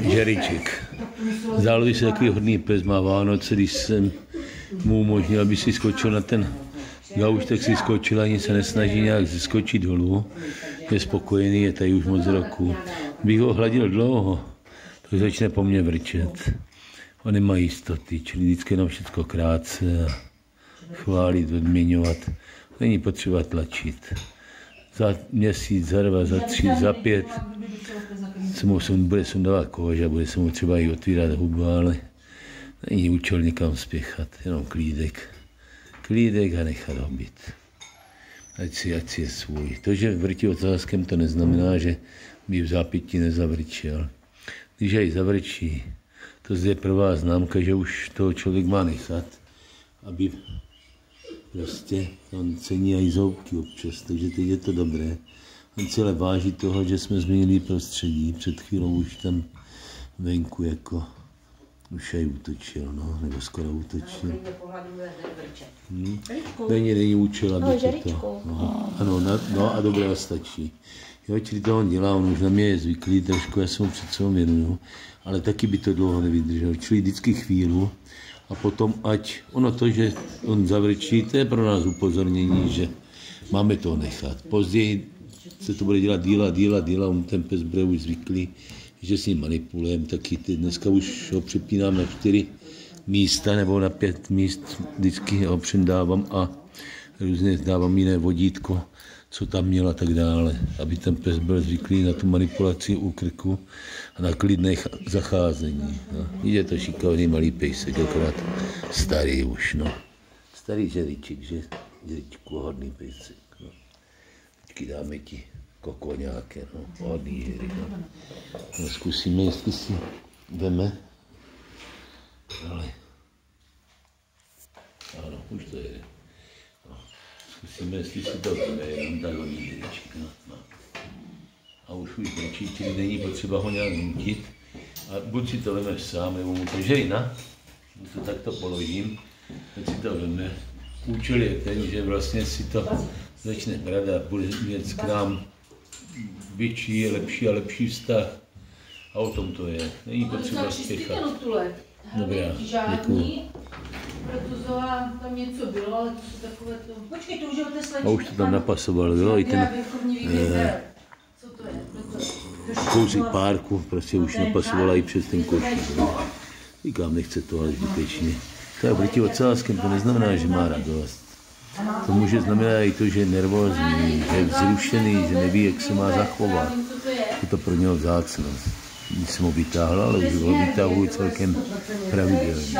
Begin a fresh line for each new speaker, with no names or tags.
Žeriček. Zálohy se takový hodný pes, má Vánoce, když jsem mu umožnil, aby si skočil na ten gauč, tak si skočil, ani se nesnaží nějak zeskočit dolů. Je spokojený, je tady už moc roku. Bych ho hladil dlouho, tak začne po mně vrčet. On nemá jistoty, čili vždycky jenom všechno krátce a chválit, odměňovat. Není potřeba tlačit. Za měsíc, za dva, za tři, za pět se mu bude sundávat koža, bude se mu třeba i otvírat huba, ale není účel nikam spěchat, jenom klídek. Klídek a nechat ho být. Ať si, ať si je svůj. To, že vrtí ocáskem, to neznamená, že by v zápětí nezavrčel. Když jej zavrčí, to je prvá známka, že už toho člověk má nechat, aby prostě on cení i zoubky občas, takže teď je to dobré. On celé váží toho, že jsme změnili prostředí. Před chvílou už tam venku jako už aj útočil, no, nebo skoro útočil. Hmm. Není, není účel, aby to to. No, ano, na, no a dobré stačí. Jo, čili to on dělá, on už na mě je zvyklý trošku, já jsem před sebou věnuju, ale taky by to dlouho nevydržel. Čili vždycky chvíli a potom ať ono to, že on zavrčí, to je pro nás upozornění, že máme to nechat. Později se to bude dělat díla, díla, díla, on ten pes bude už zvyklý, že s ním manipulujeme, taky ty, dneska už ho přepínám na čtyři místa nebo na pět míst, vždycky ho přendávám a různě dávám jiné vodítko, co tam měl a tak dále, aby ten pes byl zvyklý na tu manipulaci u krku a na klidné zacházení. No. Je to šikovný malý pejsek, akorát starý už, no. Starý žeriček, že? Žeričku, hodný pejsek. No. Teďky dáme ti koko nějaké, no, hodný žery, no. no. Zkusíme, jestli si veme. Ale... Ano, už to je. No. Zkusíme, jestli si to veme, jenom tak hodný žeriček, no. no. A už už brčí, čili není potřeba ho nějak nutit. A buď si to veme sám, nebo mu to žejna, to takto položím, teď si to veme. Účel je ten, že vlastně si to začne brát a bude mít k nám větší, lepší a lepší vztah. A o tom to je. Není potřeba spěchat. Dobrá, děkuji.
Protozoa tam něco bylo, ale to jsou takové to... Počkej, to už je té slečky.
A už to tam napasovalo, jo, i ten
eh, Co to je?
kousek párku, prostě už napasovala i přes ten koš. Říkám, nechce to, ale zbytečně. To je proti ocelářském, to neznamená, že má radost. To může znamenat i to, že je nervózní, že je vzrušený, že neví, jak se má zachovat. Je to pro něho vzácnost. Když jsem ho vytáhl, ale už ho vytahuji celkem pravidelně.